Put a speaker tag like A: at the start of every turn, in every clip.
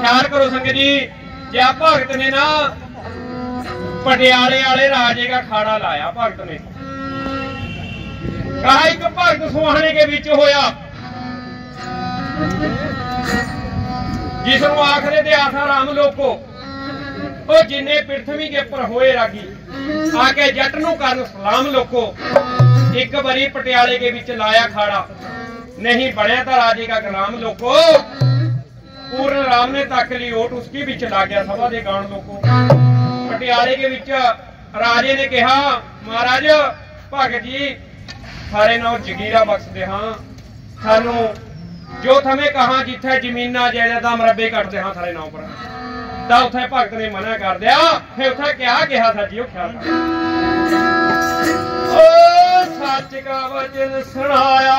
A: ਖਿਆਲ ਕਰੋ ਸੰਗਤ ਜੀ। ਜੇ ਆ ਭਗਤ ਨੇ ਨਾ ਪਟਿਆਲੇ ਵਾਲੇ ਰਾਜੇ ਦਾ ਖਾੜਾ ਲਾਇਆ ਭਗਤ ਨੇ। ਕਹਾ ਇੱਕ ਭਗਤ ਸੁਹਾਣੇ ਕੇ ਵਿੱਚ ਹੋਇਆ। ਜਿਸ ਨੂੰ ਆਖਰੇ ਤੇ ਆਸਾ ਰਾਮ ਲੋਕੋ, ਉਹ ਜਿੰਨੇ ਪ੍ਰਿਥਵੀ ਕੇ ਪਰ ਹੋਏ ਰਾਗੀ, ਆ ਕੇ ਜੱਟ ਨੂੰ ਕਰਨ ਸਲਾਮ ਲੋਕੋ। ਇੱਕ ਵਾਰੀ ਪਟਿਆਲੇ ਦੇ ਵਿੱਚ ਲਾਇਆ ਖਾੜਾ। ਨਹੀਂ ਬਣਿਆ ਤਾਂ ਰਾਜੇ ਦਾ ਗੁਲਾਮ ਲੋਕੋ। ਪੂਰਨ ਰਾਮ ਨੇ ਤੱਕ ਲਈ ਓਟ ਉਸਕੀ ਵਿੱਚ ਲਾ ਗਿਆ ਸਭਾ ਦੇ ਗਾਣ ਲੋਕੋ। ਪਟਿਆਲੇ ਦੇ ਵਿੱਚ ਰਾਜੇ ਨੇ ਕਿਹਾ, ਮਹਾਰਾਜ, ਭਗਤ ਜੀ, ਸਾਰੇ ਨਾਲ ਜਗੀਰਾ ਬਖਸ਼ਦੇ ਹਾਂ। ਸਾਨੂੰ ਜੋ ਥਮੇ ਕਹਾ, ਜਿੱਥੇ ਜ਼ਮੀਨਾਂ, ਜਾਇਦਾਦਾਂ, ਮਰਬੇ ਕੱਟਦੇ ਹਾਂ ਸਾਰੇ ਨਾਮ ਪਰ ਤਾਂ ਉੱਥੇ ਭਗਤ ਨੇ ਮਨਾ ਕਰ ਦਿਆ, ਫਿਰ ਉੱਥੇ ਕਿਹਾ ਕਿਹਾ ਸਾਜੀ ਉਹ ਖਿਆਲ ਕਰ ਓ ਸੱਚ ਕਾ ਵਚਨ ਸੁਣਾਇਆ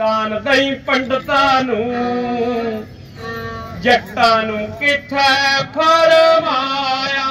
A: पंडता न किथे फर माया।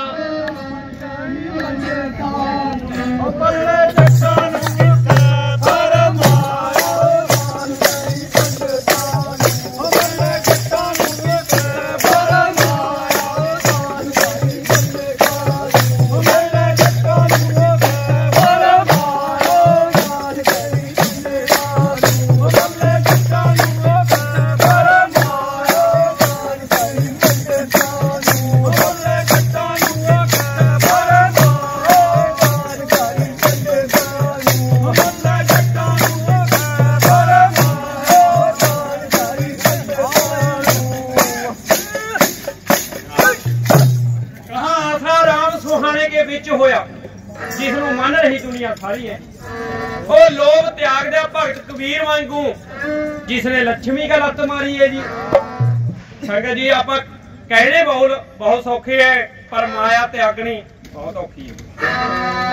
A: ਲੱਗਣੀ ਬਹੁਤ ਔਖੀ ਹੈ।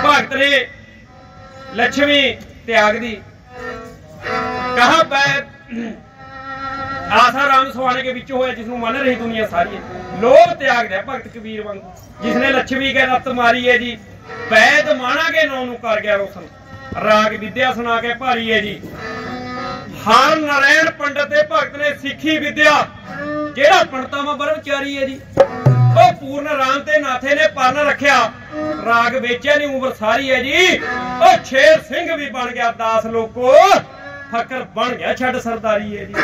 A: ਭਗਤ ਨੇ ਲక్ష్ਮੀ ਤਿਆਗ ਦੀ। ਕਹਾ ਬੈ ਆਸਾ ਰਾਮ ਸੁਹਾਣੇ ਦੇ ਵਿੱਚ ਹੋਇਆ ਜਿਸ ਨੂੰ ਮੰਨ ਰਹੀ ਦੁਨੀਆ ਸਾਰੀ ਲੋਭ ਤਿਆਗ ਦੇ ਭਗਤ ਕਬੀਰ ਵਾਂਗ। ਜਿਸ ਨੇ ਲక్ష్ਮੀ ਕੇ ਨੱਤ ਮਾਰੀ ਹੈ ਜੀ, ਵੈਦ ਮਾਣਾ ਕੇ ਨੌ ਨੂੰ ਕਰ ਗਿਆ ਉਸ ਰਾਗ ਵਿਦਿਆ ਸੁਣਾ ਕੇ ਭਾਰੀ ਹੈ ਜੀ। ਹਰ ਨਰੈਣ ਪੰਡਤ ਦੇ ਭਗਤ ਨੇ ਸਿੱਖੀ ਵਿਦਿਆ। ਜਿਹੜਾ ਪੰਡਤਾਂ ਮਾ ਬਰਮਚਾਰੀ ਹੈ ਜੀ ਪੂਰਨ ਰਾਮ ਤੇ ਨਾਥੇ ਨੇ ਪਰਨ ਰੱਖਿਆ। ਰਾਗ ਵੇਚਿਆ ਨਹੀਂ ਉਮਰ ਸਾਰੀ ਹੈ ਜੀ। ਉਹ ਛੇਰ ਸਿੰਘ ਵੀ ਬਣ ਗਿਆ ਦਾਸ ਲੋਕੋ। ਫਕਰ ਬਣ ਗਿਆ, ਛੱਡ ਸਰਦਾਰੀ ਹੈ ਜੀ।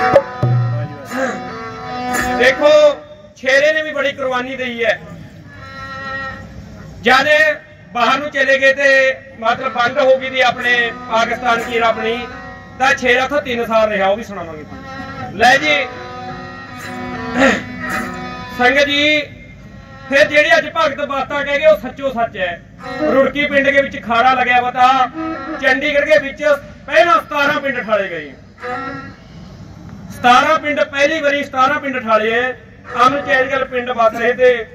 A: ਦੇਖੋ ਛੇਰੇ ਨੇ ਵੀ ਬੜੀ ਕੁਰਬਾਨੀ ਦਈ ਹੈ। ਜਾਨੇ ਬਾਹਰ ਨੂੰ ਚਲੇ ਗਏ ਤੇ ਮਤਲਬ ਬੰਦ ਹੋ ਗਈ ਦੀ ਆਪਣੇ ਪਾਕਿਸਤਾਨ ਕੀ ਆਪਣੀ ਤਾਂ ਛੇਰਾ ਤੋਂ 3 ਸਾਲ ਰਿਹਾ, ਉਹ ਵੀ ਸੁਣਾਵਾਂਗੇ ਲੈ ਜੀ, ਸੰਗਤ ਜੀ ਫਿਰ ਜਿਹੜੀ ਅੱਜ ਭਗਤ ਬਾਤਾਂ ਕਹਿ ਗਏ ਉਹ ਸੱਚੋ ਸੱਚ ਹੈ। ਰੁੜਕੀ ਪਿੰਡ ਦੇ ਵਿੱਚ ਖਾੜਾ ਲੱਗਿਆ ਪਤਾ ਚੰਡੀਗੜ੍ਹ ਦੇ ਵਿੱਚ ਪਹਿਲਾਂ 17 ਪਿੰਡ ਠਾਲੇ ਗਏ। 17 ਪਿੰਡ, ਪਹਿਲੀ ਵਾਰੀ 17 ਪਿੰਡ ਠਾਲੇ ਅਮਨ ਚੈਨ ਗੱਲ ਪਿੰਡ ਵਸ ਰਹੇ ਤੇ,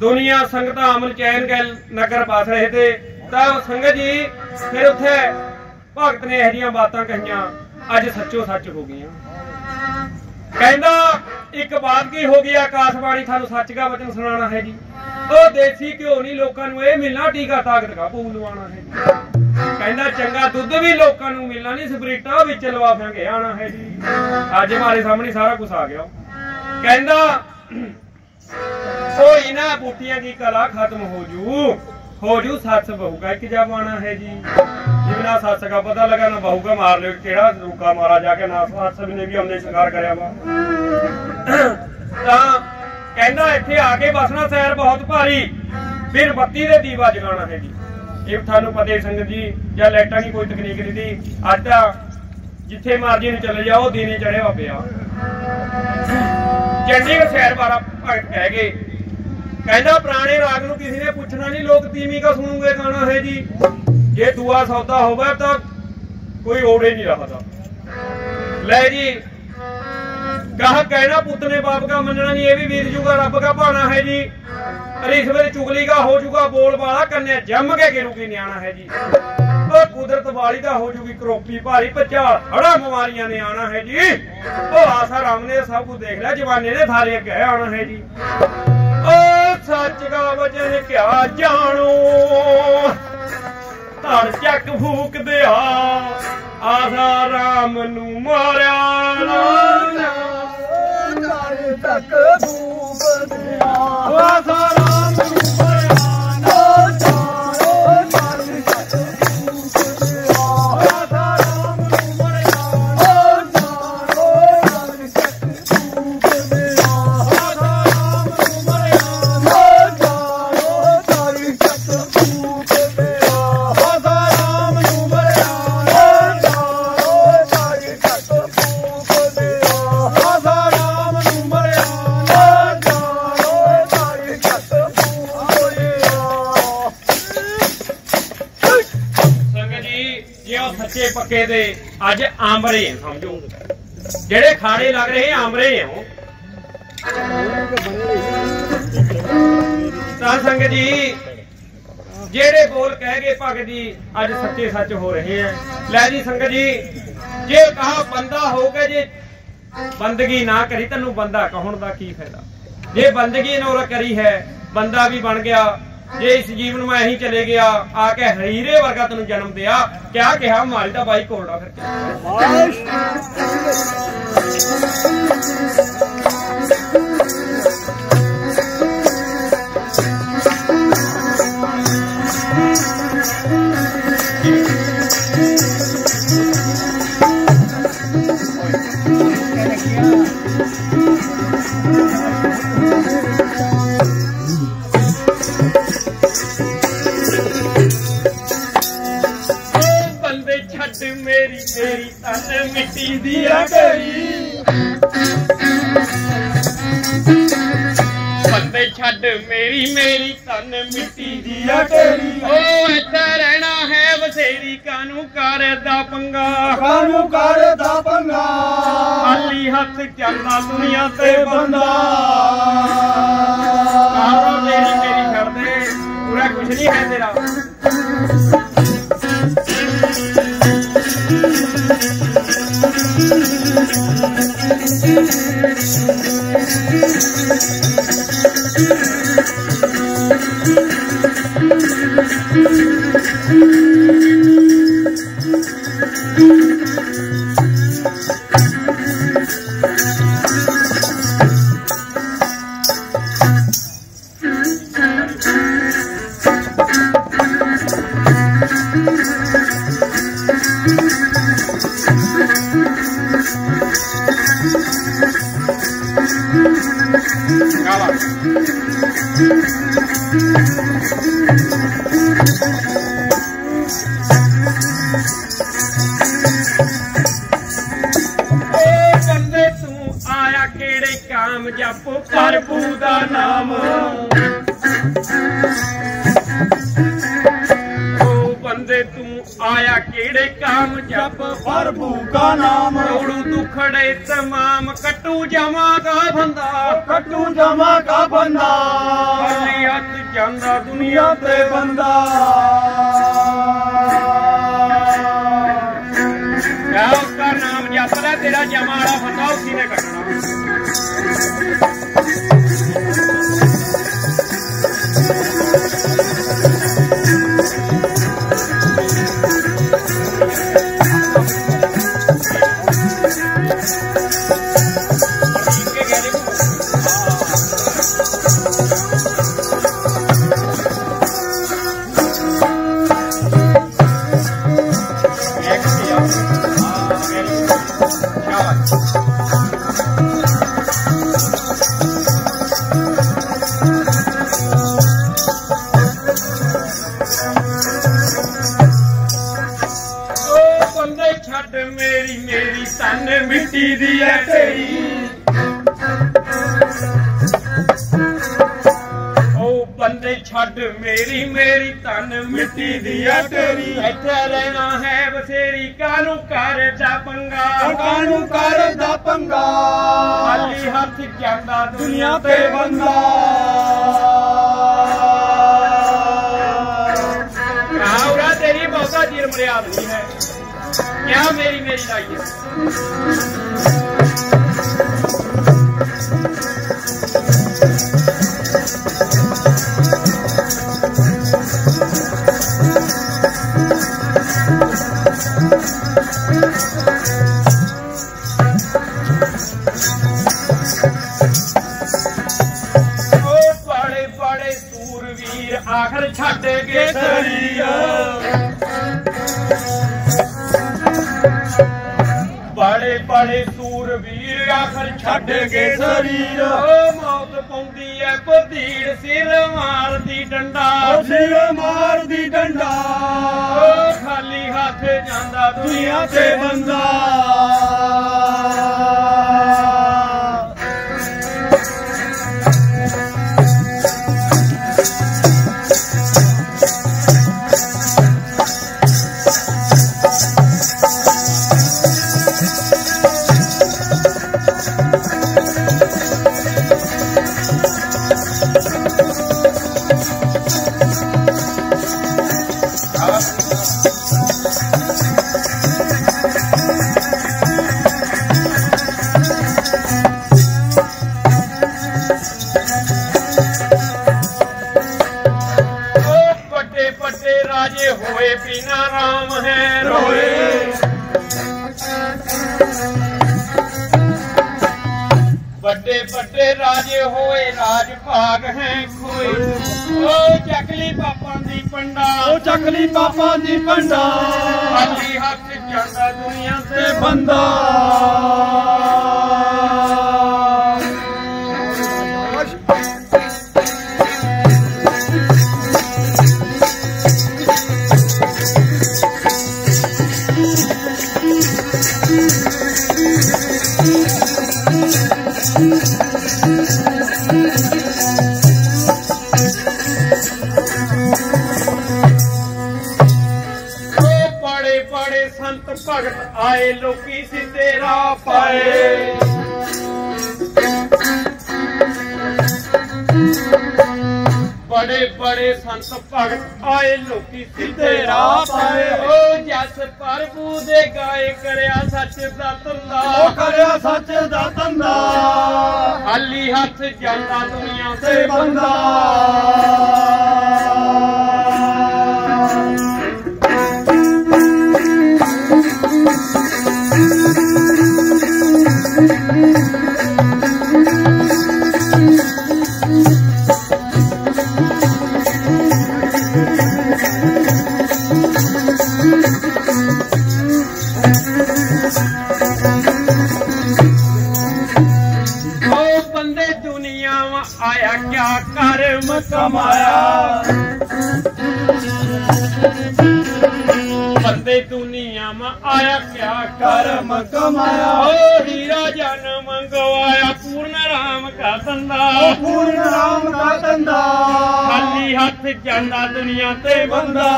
A: ਦੁਨੀਆ ਸੰਗਤਾਂ ਅਮਨ ਚੈਨ ਗੱਲ ਨਗਰ ਵਸ ਰਹੇ ਤੇ, ਤਾਂ ਸੰਗਤ ਜੀ, ਫਿਰ ਉੱਥੇ ਭਗਤ ਨੇ ਇਹੋ ਜਿਹੀਆਂ ਬਾਤਾਂ ਕਹੀਆਂ, ਅੱਜ ਸੱਚੋ ਸੱਚ ਹੋ ਗਈਆਂ। ਕਹਿੰਦਾ, ਇੱਕ ਬਾਤ ਕੀ ਹੋ ਗਈ ਆਕਾਸ਼ਬਾਣੀ ਤੁਹਾਨੂੰ ਸੱਚ ਦਾ ਵਚਨ ਸੁਣਾਉਣਾ ਹੈ ਜੀ। ਉਹ ਦੇਸੀ ਘਿਓ ਨਹੀਂ, ਲੋਕਾਂ ਨੂੰ ਇਹ ਮਿਲਣਾ, ਟੀਕਾ ਤਾਕਤ ਦਾ ਪੂ ਲਵਾਉਣਾ ਹੈ ਜੀ। ਕਹਿੰਦਾ, ਚੰਗਾ ਦੁੱਧ ਵੀ ਲੋਕਾਂ ਨੂੰ ਮਿਲਣਾ ਨਹੀਂ, ਸਪਰੀਟਾ ਵਿੱਚ ਲਵਾ ਫਾਂਗੇ ਆਣਾ ਹੈ ਜੀ। ਅੱਜ ਮਾਰੇ ਸਾਹਮਣੇ ਸਾਰਾ ਕੁਝ ਆ ਗਿਆ। ਕਹਿੰਦਾ ਉਹ ਇਹਨਾਂ ਬੂਟੀਆਂ ਦੀ ਕਲਾ ਖਤਮ ਹੋ ਜੂ। ਹੋ ਜੂ ਸੱਸ ਬਹੂ का ਇੱਕ ਜਮਾਨਾ ਹੈ ਜੀ। ਜਿਵਨਾ ਸੱਸ ਦਾ ਪਤਾ ਲਗਾ, ਨਾ ਬਹੂ का ਮਾਰ ਲਿਓ, ਕਿਹੜਾ ਰੁਕਾ ਮਾਰਾ ਜਾ ਕੇ ਨਾ ਸੱਸ ਨੇ ਵੀ ਹਮਨੇ ਸ਼ਿਕਾਰ ਕਰਿਆ ਤਾਂ ਕਹਿੰਦਾ ਇੱਥੇ ਆ ਕੇ ਬਸਣਾ ਸੈਰ ਬਹੁਤ ਭਾਰੀ। ਫਿਰ ਬੱਤੀ ਦੇ ਦੀਵਾ ਜਗਾਉਣਾ ਹੈ ਜੀ। ਇਹ ਤੁਹਾਨੂੰ ਪਤਾ ਸੰਗਤ ਜੀ, ਜਾਂ ਲਾਈਟਾਂ ਦੀ ਕੋਈ ਤਕਨੀਕ ਨਹੀਂ ਦੀ, ਅੱਜ ਤਾਂ ਜਿੱਥੇ ਮਰਜ਼ੀ ਨੂੰ ਚਲੇ ਜਾਓ, ਦਿਨੇ ਚੜਿਆ ਪਿਆ। ਚੰਡੀਗੜ੍ਹ ਸ਼ਹਿਰ ਬਾਰਾ ਭਗਤ ਕਹਿ ਗਏ। ਕਹਿੰਦਾ ਪੁਰਾਣੇ ਰਾਗ ਨੂੰ ਕਿਸੇ ਨੇ ਪੁੱਛਣਾ ਨਹੀਂ, ਲੋਕ ਤੀਵੀਂ ਕਾ ਸੁਣੂਗੇ ਗਾਣਾ ਹੈ ਜੀ। ਜੇ ਦੂਆ ਸੌਦਾ ਹੋਵੇ ਤਾਂ ਕੋਈ ਓੜੇ ਨਹੀਂ ਰਹਦਾ ਲੈ ਜੀ ਕਹਾ ਕਹਿਣਾ ਪੁੱਤ ਨੇ ਬਾਪ ਦਾ ਮੰਨਣਾ ਨਹੀਂ, ਇਹ ਵੀ ਵੀਰ ਜੂਗਾ, ਰੱਬ ਦਾ ਭਾਣਾ ਹੈ ਜੀ। ਰਿਸ਼ਵਤ ਚੁਗਲੀ ਦਾ ਹੋ ਜੂਗਾ, ਬੋਲ ਵਾਲਾ ਕੰਨਿਆ ਜੰਮ ਕੇ ਗਿਰੂਗੀ ਨਿਆਣਾ ਹੈ ਜੀ। ਉਹ ਕੁਦਰਤ ਵਾਲੀ ਦਾ ਹੋ ਜੂਗੀ ਕਰੋਪੀ ਭਾਰੀ ਭਚਾਲ, ਹੜਾ ਬਿਮਾਰੀਆਂ ਨੇ ਆਣਾ ਹੈ ਜੀ। ਉਹ ਆਸਾ ਰਾਮ ਨੇ ਸਭ ਕੁਝ ਦੇਖ ਲਿਆ, ਜਵਾਨੇ ਨੇ ਥਾਰੇ ਅੱਗੇ ਆਣਾ ਹੈ ਜੀ। ਸੱਚ ਦਾ ਵਚਨ ਕਿਆ ਜਾਣੋ। ਧਰ ਚੱਕ ਫੂਕ ਦਿਆ ਆਸਾ ਰਾਮ ਨੂੰ ਮਾਰਿਆ ਧਰ ਚੱਕ ਫੂਕ ਦਿਆ। ਆਸਾ ਅੱਜ ਆਮਰੇ ਆ, ਸਮਝੋ। ਜਿਹੜੇ ਖਾੜੇ ਲੱਗ ਰਹੇ ਆਮਰੇ ਆ ਉਹ। ਤਾਂ ਸੰਗਤ ਜੀ, ਜਿਹੜੇ ਬੋਲ ਕਹਿ ਗਏ ਭਗਤ ਜੀ, ਅੱਜ ਸੱਚੇ ਸੱਚ ਹੋ ਰਹੇ ਆ। ਲੈ ਜੀ ਸੰਗਤ ਜੀ, ਜੇ ਕਹਾ ਬੰਦਾ ਹੋਊਗਾ ਜੇ ਬੰਦਗੀ ਨਾ ਕਰੀ, ਤੈਨੂੰ ਬੰਦਾ ਕਹਣ ਦਾ ਕੀ ਫਾਇਦਾ? ਜੇ ਬੰਦਗੀ ਨੋਰ ਕਰੀ ਹੈ, ਬੰਦਾ ਵੀ ਬਣ ਗਿਆ। ਜੇ ਇਸ ਜੀਵਨ ਨੂੰ ਐਂ ਚਲੇ ਗਿਆ, ਆ ਕੇ ਹੀਰੇ ਵਰਗਾ ਤੈਨੂੰ ਜਨਮ ਦਿਆ, ਕਿਆ ਕਿਹਾ ਮਾਰੀ ਦਾ ਬਾਈ ਕੋਲੜਾ ਫਿਰ ਕਿਆ ਤਨ ਮਿੱਟੀ ਦੀ ਆ ਗਈ ਬੰਦੇ ਛੱਡ ਮੇਰੀ ਮੇਰੀ ਤਨ ਮਿੱਟੀ ਦੀ ਆ ਗਈ ਓ ਇੱਥੇ ਰਹਿਣਾ ਹੈ ਬਸੇਰੀ ਕਾਨੂੰ ਕਰਦਾ ਪੰਗਾ?
B: ਕਾਨੂੰ ਕਰਦਾ ਪੰਗਾ?
A: ਖਾਲੀ ਹੱਥ ਚੱਲਦਾ ਦੁਨੀਆ ਤੇ ਬੰਦਾ। ਕਾਰਾ ਮੇਰੀ ਮੇਰੀ ਛੱਡ ਦੇ ਪੂਰਾ ਕੁਛ ਨਹੀਂ ਹੈ ਤੇਰਾ। ਕਾਲਾ ਜਾਵਾਂਗਾ ਬੰਦਾ
B: ਕਟੂ ਜਮਾ ਕਾ ਬੰਦਾ।
A: ਖਾਲੀ ਹੱਥ ਜਾਂਦਾ ਦੁਨੀਆ
B: ਤੇ ਬੰਦਾ।
A: ਕਿਆ ਉਸਦਾ ਨਾਮ ਜਪਦਾ ਤੇਰਾ ਜਮਾ ਵਾਲਾ ਬੰਦਾ ਉਸੀ ਨੇ ਕੱਟਣਾ। ਮਿੱਟੀ ਦੀ ਐ ਤੇਰੀ ਓ ਬੰਦੇ ਛੱਡ ਮੇਰੀ ਮੇਰੀ ਤਨ ਮਿੱਟੀ ਦੀ ਐ ਤੇਰੀ ਇੱਥੇ ਰਹਿਣਾ ਹੈ ਬਸੇਰੀ ਕਾਨੂੰ ਕਰਦਾ ਪੰਗਾ?
B: ਕਾਨੂੰ ਕਰਦਾ ਪੰਗਾ?
A: ਖਾਲੀ ਹੱਥ ਜਾਂਦਾ
B: ਦੁਨੀਆ ਤੇ ਬੰਦਾ।
A: ਆਉਰਾ ਤੇਰੀ ਬਹੁਤਾ ਚਿਰ ਮਰਿਆਦ ਨਹੀਂ ਹੈ। ਕਿਆ ਮੇਰੀ ਮੇਰੀ ਲਾਈ ਪੰਡਾ।
B: ਉਹ ਚੱਕਲੀ ਪਾਪਾ ਦੀ ਪੰਡਾ।
A: ਖਾਲੀ ਹੱਥ ਜਾਂਦਾ ਦੁਨੀਆ ਤੇ
B: ਬੰਦਾ।
A: ਰਾਹ ਪਾਏ। ਬੜੇ ਬੜੇ ਸੰਤ ਭਗਤ ਆਏ ਲੋਕੀ ਸਿੱਧੇ ਰਾਹ ਪਾਏ। ਓ ਜਸ ਪ੍ਰਭੂ ਦੇ ਗਾਏ ਕਰਿਆ ਸੱਚ ਦਾ ਤੰਦਾ
B: ਕਰਿਆ ਸੱਚ ਦਾ ਤੰਦਾ
A: ਖਾਲੀ ਹੱਥ ਜਾਂਦਾ ਦੁਨੀਆ
B: ਤੇ ਬੰਦਾ।
A: ਦੁਨੀਆ ਮਾ ਆਇਆ ਕਿਆ ਕਰਮ
B: ਕਮਾਇਆ?
A: ਓ ਹੀਰਾ ਜਨ ਮੰਗਵਾਇਆ ਪੂਰਨ ਰਾਮ ਕਾ ਬੰਦਾ
B: ਪੂਰਨ ਰਾਮ ਦਾ ਤੰਦਾ
A: ਖਾਲੀ ਹੱਥ ਜਾਂਦਾ ਦੁਨੀਆ ਤੇ ਬੰਦਾ।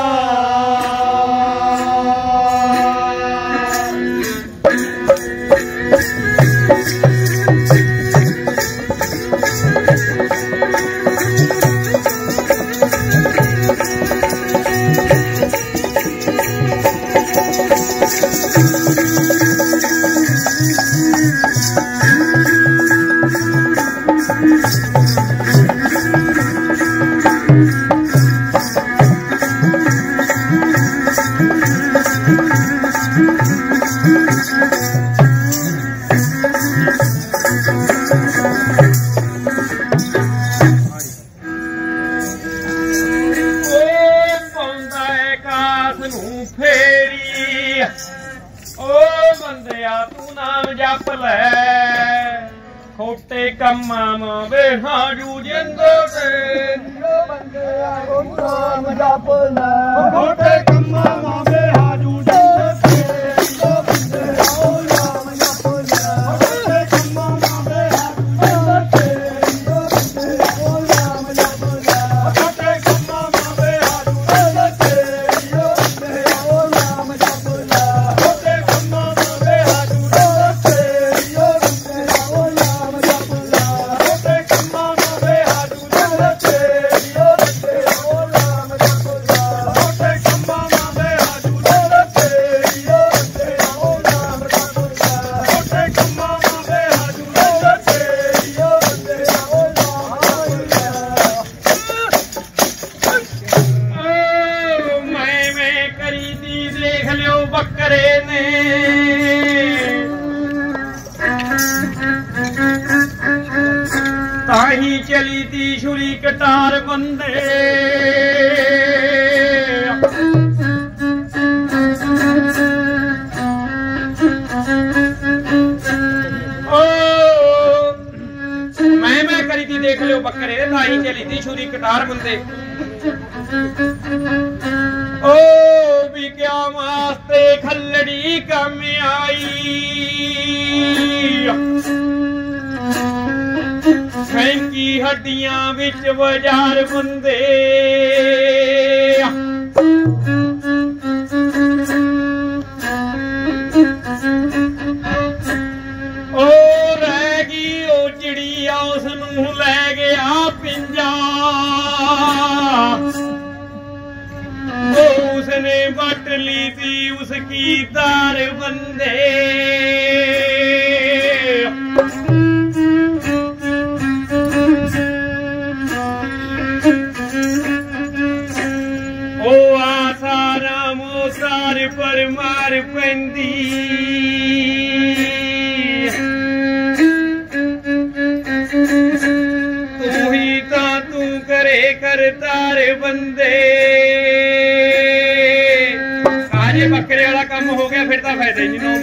A: ਤੀ ਛੁਰੀ ਕਟਾਰ ਬੰਦੇ ਓ ਵੀ ਕਿਆ ਵਾਸਤੇ ਖੱਲੜੀ ਕੰਮ ਆਈ? ਫੈਂਕੀ ਹੱਡੀਆਂ ਵਿੱਚ ਬਾਜ਼ਾਰ ਬੰਦੇ ਉਸਨੇ ਵੱਟ ਲੀ ਤੀ ਉਸ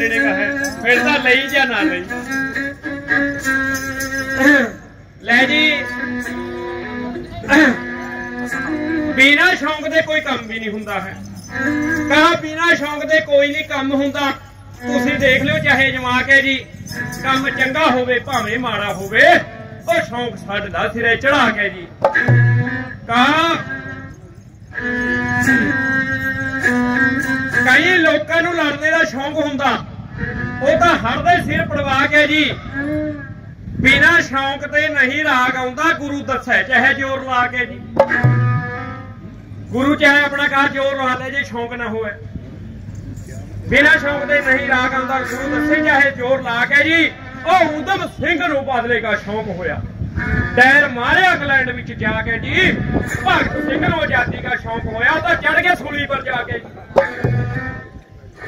A: ਹੀ ਨਹੀਂ ਨੌ ਨੇੜੇ ਕਾ ਹੈ। ਫਿਰ ਤਾਂ ਲਈ ਜਾਂ ਨਾ ਲਈ। ਲੈ ਜੀ। ਬਿਨਾ ਸ਼ੌਂਕ ਦੇ ਕੋਈ ਕੰਮ ਵੀ ਨਹੀਂ ਹੁੰਦਾ ਹੈ। ਕਹਾ, ਬਿਨਾ ਸ਼ੌਂਕ ਦੇ ਕੋਈ ਨਹੀਂ ਕੰਮ ਹੁੰਦਾ। ਤੁਸੀਂ ਦੇਖ ਲਿਓ, ਚਾਹੇ ਜਮਾ ਕੇ ਜੀ, ਕੰਮ ਚੰਗਾ ਹੋਵੇ, ਭਾਵੇਂ ਮਾੜਾ ਹੋਵੇ, ਉਹ ਸ਼ੌਂਕ ਛੱਡਦਾ ਸਿਰੇ ਚੜਾ ਕੇ ਜੀ। ਕਹਾ, ਕਈ ਲੋਕਾਂ ਨੂੰ ਲੜਨੇ ਦਾ ਸ਼ੌਂਕ ਹੁੰਦਾ। ਉਹ ਤਾਂ ਹਰ ਦੇ ਸਿਰ ਪੜਵਾ ਕੇ ਜੀ। ਬਿਨਾ ਸ਼ੌਂਕ ਤੇ ਨਹੀਂ ਰਾਗ ਆਉਂਦਾ ਗੁਰੂ ਦੱਸੈ, ਚਾਹੇ ਜ਼ੋਰ ਲਾ ਕੇ ਜੀ। ਗੁਰੂ ਚਾਹੇ ਆਪਣਾ ਕਹਾ ਜ਼ੋਰ ਲਾ ਲੈ ਜੇ ਸ਼ੌਂਕ ਨਾ ਹੋਵੇ। ਬਿਨਾ ਸ਼ੌਂਕ ਦੇ ਨਹੀਂ ਰਾਗ ਆਉਂਦਾ ਗੁਰੂ ਦੱਸੇ, ਚਾਹੇ ਜ਼ੋਰ ਲਾ ਕੇ ਜੀ। ਉਹ ਉਦਮ ਸਿੰਘ ਨੂੰ ਬਦਲੇ ਦਾ ਸ਼ੌਂਕ ਹੋਇਆ। ਟੈਰ ਮਾਰਿਆ ਇੰਗਲੈਂਡ ਵਿੱਚ ਜਾ ਕੇ ਜੀ। ਭਗਤ ਸਿੰਘ ਨੂੰ ਆਜ਼ਾਦੀ ਦਾ ਸ਼ੌਂਕ ਹੋਇਆ ਤਾਂ ਚੜ ਕੇ ਸੂਲੀ ਪਰ ਜਾ ਕੇ।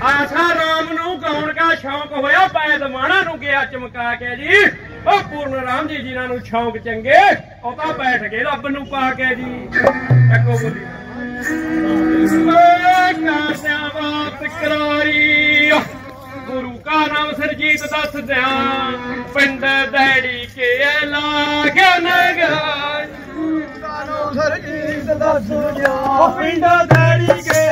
A: ਆਸਾ ਰਾਮ ਨੂੰ ਗਾਉਣ ਦਾ ਸ਼ੌਂਕ ਹੋਇਆ ਪੈਦ ਮਾਣਾ ਨੂੰ ਗਿਆ ਚਮਕਾ ਕੇ ਜੀ। ਉਹ ਪੂਰਨ ਰਾਮ ਜੀ ਜਿਨ੍ਹਾਂ ਨੂੰ ਸ਼ੌਂਕ ਚੰਗੇ ਉਹ ਤਾਂ ਬੈਠ ਗਏ ਰੱਬ ਨੂੰ ਪਾ ਕੇ ਜੀ। ਇੱਕੋ ਬੋਲੀ। ਬਾਤ ਕਰਾਰੀ। ਗੁਰੂ ਕਾ ਨਾਮ ਸਰਜੀਤ ਦੱਸ ਦਿਆਂ ਪਿੰਡ ਦੈੜੀ ਕੇ ਲਾਗਨ ਗਾਈ
B: ਕਾਨੋ ਸਰਜੀਤ ਦੱਸ ਗਿਆ ਪਿੰਡਾ ਦੜੀ ਕੇ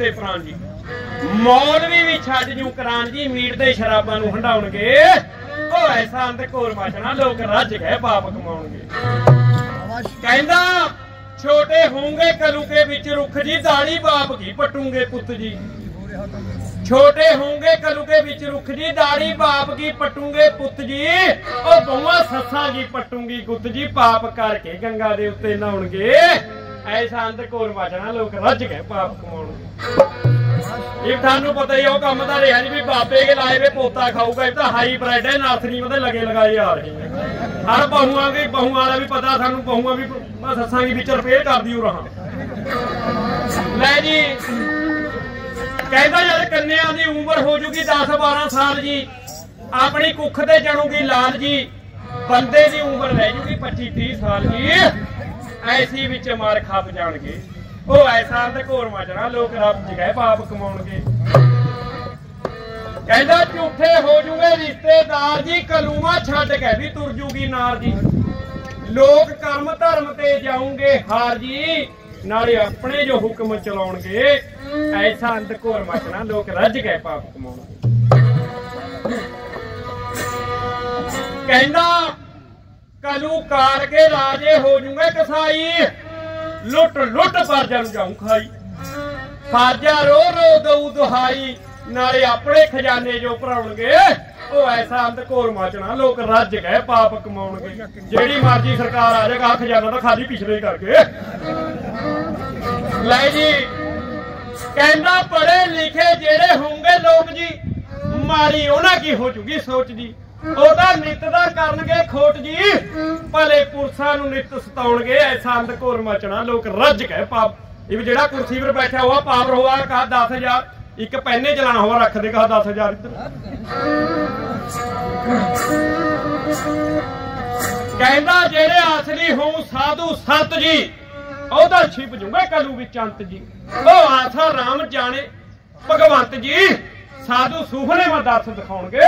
A: ਜੂਗੇ ਪ੍ਰਾਨ ਜੀ। ਮੌਲਵੀ ਵੀ ਛੱਡ ਜੂ ਕਰਾਨ ਜੀ, ਮੀਟ ਤੇ ਸ਼ਰਾਬਾਂ ਨੂੰ ਹੰਡਾਉਣਗੇ ਉਹ ਐਸਾ ਅੰਧ ਘੋਰ ਮਚਣਾ ਲੋਕ ਰੱਜ ਗਏ ਪਾਪ ਕਮਾਉਣਗੇ। ਕਹਿੰਦਾ, ਛੋਟੇ ਹੋਣਗੇ ਕਲੂਕੇ ਵਿੱਚ ਰੁੱਖ ਜੀ, ਦਾੜੀ ਬਾਪ ਕੀ ਪਟੂਗੇ ਪੁੱਤ ਜੀ? ਛੋਟੇ ਹੋਣਗੇ ਕਲੂਕੇ ਵਿੱਚ ਰੁੱਖ ਜੀ, ਦਾੜੀ ਬਾਪ ਕੀ ਪਟੂਗੇ ਪੁੱਤ ਜੀ? ਉਹ ਬਹੂਆ ਸੱਸਾਂ ਕੀ ਪਟੂਗੀ ਗੁੱਤ ਜੀ? ਪਾਪ ਕਰਕੇ ਗੰਗਾ ਦੇ ਉੱਤੇ ਨਹਾਉਣਗੇ। ਐਸਾ ਅੰਧ ਘੋਰ ਮਚਣਾ ਲੋਕ ਰੱਜ ਗਏ ਪਾਪ ਕਮਾਉਣਗੇ ਇਹ ਤੁਹਾਨੂੰ ਪਤਾ ਹੀ ਆ, ਉਹ ਕੰਮ ਤਾਂ ਰਿਹਾ ਨਹੀਂ ਵੀ ਬਾਬੇ ਕੇ ਲਾਏ ਵੇ ਪੋਤਾ ਖਾਊਗਾ ਇਹ ਤਾਂ ਹਾਈ ਬ੍ਰੈਡ ਹੈ ਨਾਥਨੀ ਉਹਦੇ ਲਗੇ ਲਗਾਏ ਆ ਰਹੇ ਹਰ ਬਹੂਆਂ ਦੀ ਬਹੂਆਂ ਵਾਲਾ ਵੀ ਪਤਾ ਸਾਨੂੰ ਬਹੂਆਂ ਵੀ ਸੱਸਾਂ ਦੀ ਵਿੱਚ ਰਿਪੇਅਰ ਕਰਦੀ ਹੋ ਰਹਾ। ਲੈ ਜੀ ਕਹਿੰਦਾ ਯਾਰ ਕੰਨਿਆਂ ਦੀ ਉਮਰ ਹੋ ਜੂਗੀ 10 12 ਸਾਲ ਜੀ ਆਪਣੀ ਕੁੱਖ ਤੇ ਜਣੂਗੀ ਲਾਲ ਜੀ ਬੰਦੇ ਦੀ ਉਮਰ ਰਹਿ ਜੂਗੀ 25 30 ਸਾਲ ਜੀ। ਐਸੀ ਵਿੱਚ ਮਾਰ ਖਾਪ ਜਾਣਗੇ। ਉਹ ਐਸਾ ਤੇ ਘੋਰ ਮਚਣਾ ਲੋਕ ਰੱਬ ਚ ਪਾਪ ਕਮਾਉਣਗੇ। ਕਹਿੰਦਾ, ਝੂਠੇ ਹੋ ਜੂਗੇ ਰਿਸ਼ਤੇਦਾਰ ਜੀ, ਕਲੂਆ ਛੱਡ ਕੇ ਵੀ ਤੁਰ ਜੂਗੀ ਨਾਰ ਜੀ। ਲੋਕ ਕਰਮ ਧਰਮ ਤੇ ਜਾਉਂਗੇ ਹਾਰ ਜੀ। ਨਾਲੇ ਆਪਣੇ ਜੋ ਹੁਕਮ ਚਲਾਉਣਗੇ, ਐਸਾ ਅੰਤ ਘੋਰ ਮਚਣਾ ਲੋਕ ਰੱਜ ਗਏ ਪਾਪ ਕਮਾਉਣਗੇ। ਕਹਿੰਦਾ ਕਲੂ ਕਾਰ ਕੇ ਰਾਜੇ ਹੋ ਜੂਗੇ ਕਸਾਈ ਲੁੱਟ ਲੁੱਟ ਫਰਜਾਂ ਨੂੰ ਜਾਉਂ ਖਾਈ। ਫਰਜਾ ਰੋ ਰੋ ਦਊ ਦੁਹਾਈ। ਨਾਲੇ ਆਪਣੇ ਖਜ਼ਾਨੇ ਜੋ ਭਰਾਉਣਗੇ, ਉਹ ਐਸਾ ਅੰਧ ਘੋਰ ਮਚਣਾ, ਲੋਕ ਰੱਜ ਗਏ, ਪਾਪ ਕਮਾਉਣਗੇ। ਜਿਹੜੀ ਮਰਜ਼ੀ ਸਰਕਾਰ ਆ ਜਾਏਗਾ ਖਜ਼ਾਨਾ ਤਾਂ ਖਾਲੀ ਪਿਛਲੇ ਹੀ ਕਰਕੇ। ਲੈ ਜੀ, ਕਹਿੰਦਾ ਪੜੇ ਲਿਖੇ ਜਿਹੜੇ ਹੋਣਗੇ ਲੋਕ ਜੀ, ਮਾਰੀ ਉਹਨਾਂ ਕੀ ਹੋ ਜੂਗੀ ਸੋਚ ਜੀ। ਉਹਦਾ ਨਿਤ ਦਾ ਕਰਨਗੇ ਖੋਟ ਜੀ। ਭਲੇ ਪੁਰਸ਼ਾਂ ਨੂੰ ਨਿਤ ਸਤਾਉਣਗੇ ਐਸਾ ਅੰਧ ਘੋਰ ਮਚਣਾ ਲੋਕ ਰੱਜ ਗਏ ਪਾਪ। ਇਹ ਵੀ ਜਿਹੜਾ ਕੁਰਸੀ 'ਤੇ ਬੈਠਾ ਹੋਆ ਪਾਪ ਹੋਆ ਕਹਾ 10000 ਇੱਕ ਪੈਨੇ ਚਲਾਣਾ ਹੋਆ ਰੱਖ ਦੇ ਕਹਾ 10000 ਇੱਧਰ। ਕਹਿੰਦਾ ਜਿਹੜੇ ਅਸਲੀ ਹੋਂ ਸਾਧੂ ਸੰਤ ਜੀ। ਉਹਦਾ ਛਿਪ ਜੂਗਾ ਕਲੂ ਵਿੱਚ ਅੰਤ ਜੀ। ਉਹ ਆਸਾ ਰਾਮ ਜਾਣੇ ਭਗਵੰਤ ਜੀ ਸਾਧੂ ਸੂਫਨੇ ਮਾ ਦਰਸ ਦਿਖਾਉਣਗੇ।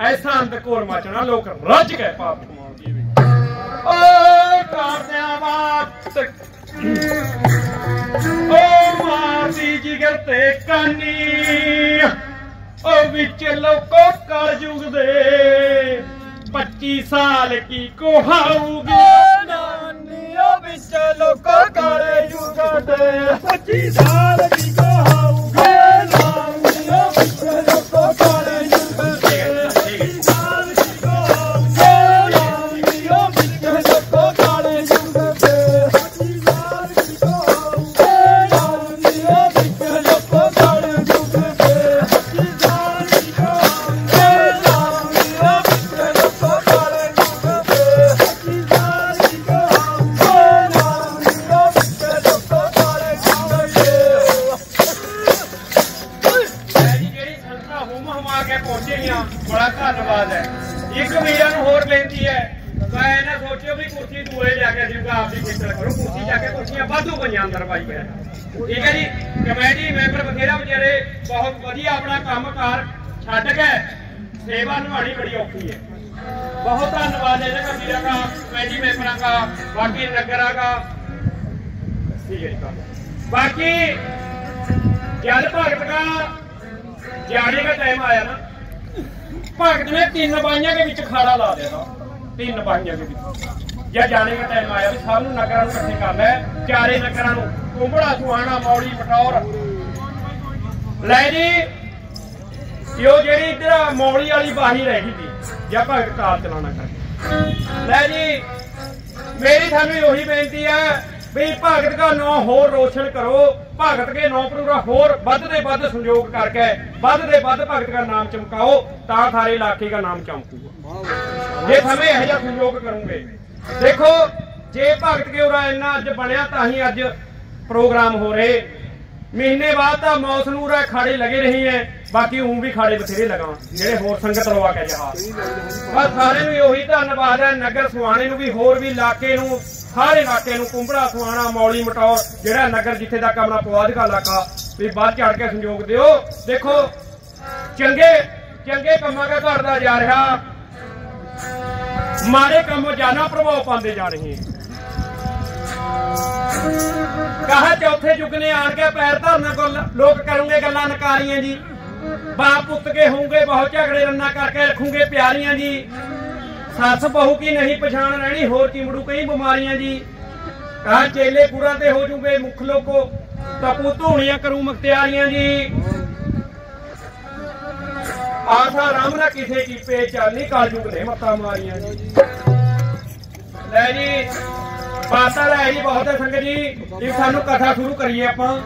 A: ਐਸਾ ਅੰਧ ਮਚਣਾ, ਲੋਕ ਰੱਜ ਗਏ ਪਾਪ ਕਮਾਉਣਗੇ ਓ ਕਰਦਿਆਂ ਬਾਤ ਓ ਮਾਰਦੀ ਜਿਗਰ ਤੇ ਕਾਨੀ, ਓ ਵਿੱਚ ਲੋਕੋ ਕਰ ਜੁਗ ਦੇ 25 ਸਾਲ ਕੀ ਕੋਹਾਊਗੀ?
B: ਨਾਨੀ ਉਹ ਵਿਸ ਵਿੱਚ ਲੋਕੋ ਕਾਲੇ ਜੂ ਕੱਢੇ 25 ਸਾਲ
A: ਠੀਕ ਹੈ ਜੀ। ਕਮੇਟੀ ਮੈਂਬਰ ਵਗੈਰਾ ਵਿਚਾਰੇ ਬਹੁਤ ਵਧੀਆ ਆਪਣਾ ਕੰਮਕਾਰ ਛੱਡ ਕੇ ਸੇਵਾ ਨਿਭਾਣੀ ਬੜੀ ਔਖੀ ਹੈ। ਬਹੁਤ ਧੰਨਵਾਦ ਇਹਨਾਂ ਦਾ ਵੀਰਾਂ ਦਾ ਕਮੇਟੀ ਮੈਂਬਰਾਂ ਦਾ, ਬਾਕੀ ਨਗਰਾਂ ਦਾ। ਠੀਕ ਹੈ ਜੀ ਬਾਕੀ ਜਲ ਭਗਤ ਦਾ ਜਾਣੇ ਦਾ ਟਾਈਮ ਆਇਆ ਨਾ। ਭਗਤ ਨੇ ਤਿੰਨ ਬਾਈਆਂ ਦੇ ਵਿੱਚ ਖਾੜਾ ਲਾ ਦੇਣਾ ਤਿੰਨ ਬਾਈਆਂ ਦੇ ਵਿੱਚ। ਜਾਂ ਜਾਣੇ ਦਾ ਟਾਈਮ ਆਇਆ ਵੀ ਸਭ ਨੂੰ ਨਗਰਾਂ ਨੂੰ ਇਕੱਠੇ ਕਰਨਾ ਚਾਰੇ ਨਗਰਾਂ ਨੂੰ। ਕੁੰਬੜਾ ਸੁਹਾਣਾ ਮੌੜੀ ਪਟੌਰ ਲੈ ਜੀ, ਇਹੋ ਜਿਹੜੀ ਇੱਧਰ ਮੌੜੀ ਵਾਲੀ ਬਾਹੀ ਰਹਿ ਗਈ ਸੀ, ਜਾਂ ਭਗਤ ਕਾਲ ਚਲਾਣਾ ਕਰਕੇ ਲੈ ਜੀ, ਮੇਰੀ ਤੁਹਾਨੂੰ ਇਹੀ ਬੇਨਤੀ ਹੈ ਵੀ ਭਗਤ ਦਾ ਨਾਮ ਹੋਰ ਰੋਸ਼ਨ ਕਰੋ, ਭਗਤ ਕੇ ਨਾਮ ਪੂਰਾ ਹੋਰ ਵੱਧ ਦੇ ਵੱਧ ਸੰਯੋਗ ਕਰਕੇ, ਵੱਧ ਦੇ ਵੱਧ ਭਗਤ ਦਾ ਨਾਮ ਚਮਕਾਓ, ਤਾਂ ਸਾਰੇ ਇਲਾਕੇ ਦਾ ਨਾਮ ਚਮਕੂਗਾ। ਜੇ ਸਮੇਂ ਇਹ ਜਿਹਾ ਸੰਯੋਗ ਕਰੋਗੇ, ਦੇਖੋ, ਜੇ ਭਗਤ ਕੇ ਉਰਾ ਇੰਨਾ ਅੱਜ ਬਣਿਆ, ਤਾਂ ਹੀ ਅੱਜ ਪ੍ਰੋਗਰਾਮ ਹੋ ਰਹੇ। ਮਹੀਨੇ ਬਾਅਦ ਤਾਂ ਮੌਸ ਨੂੰ ਖਾੜੇ ਲੱਗੇ ਰਹੀ ਹੈ ਬਾਕੀ ਉਂ ਵੀ ਖਾੜੇ ਬਥੇਰੇ ਲਗਾ ਜਿਹੜੇ ਹੋਰ ਸੰਗਤ ਲਵਾ ਕੇ ਜਹਾਜ਼ ਬਸ ਸਾਰੇ ਨੂੰ ਉਹੀ ਧੰਨਵਾਦ ਹੈ ਨਗਰ ਸੁਹਾਣੇ ਨੂੰ ਵੀ, ਹੋਰ ਵੀ ਇਲਾਕੇ ਨੂੰ, ਸਾਰੇ ਇਲਾਕੇ ਨੂੰ, ਕੁੰਬੜਾ, ਸੁਹਾਣਾ, ਮੌਲੀ, ਮਟੌਰ, ਜਿਹੜਾ ਨਗਰ ਜਿੱਥੇ ਤੱਕ ਆਪਣਾ ਪਵਾਦ ਇਲਾਕਾ ਵੀ ਵੱਧ ਚੜ ਕੇ ਸੰਯੋਗ ਦਿਓ। ਦੇਖੋ, ਚੰਗੇ ਚੰਗੇ ਕੰਮਾਂ ਦਾ ਘਟਦਾ ਜਾ ਰਿਹਾ। ਮਾੜੇ ਕੰਮ ਜਾਨਾ ਪ੍ਰਭਾਵ ਪਾਉਂਦੇ ਜਾ ਰਹੇ। ਹਨ ਕਹਾ ਚੌਥੇ ਯੁੱਗ ਆਣ ਕੇ ਪੈਰ ਧਰਨ ਕੋ ਲੋਕ ਕਰਨਗੇ ਗੱਲਾਂ ਨਕਾਰੀਆਂ ਜੀ। ਬਾਪ ਪੁੱਤ ਕੇ ਹੋਣਗੇ ਬਹੁਤ ਝਗੜੇ ਰੰਨਾ ਕਰਕੇ ਰੱਖੂਗੇ ਪਿਆਰੀਆਂ ਜੀ। ਸੱਸ ਬਹੂ ਕੀ ਨਹੀਂ ਪਛਾਣ ਰਹਿਣੀ, ਹੋਰ ਚਿਮੜੂ ਕਈ ਬਿਮਾਰੀਆਂ ਜੀ। ਕਹਾ ਚੇਲੇ ਪੂਰਾ ਤੇ ਹੋ ਜੂਗੇ ਮੁਖ ਲੋਕੋ ਤਪੂ ਧੂਣੀਆਂ ਕਰੂ ਮਖਤਿਆਰੀਆਂ ਜੀ। ਆਸਾ ਰਾਮ ਨਾ ਕਿਸੇ ਕੀ ਪੇ ਚਾਲੀ ਕਾਲਜੁਗ ਨੇ ਮੱਤਾ ਮਾਰੀਆਂ ਜੀ। ਲੈ ਜੀ ਬਾਤਾਂ ਲੈ ਜੀ ਬਹੁਤ ਹੈ ਸੰਗਤ ਜੀ। ਇਹ ਸਾਨੂੰ ਕਥਾ ਸ਼ੁਰੂ ਕਰੀਏ ਆਪਾਂ।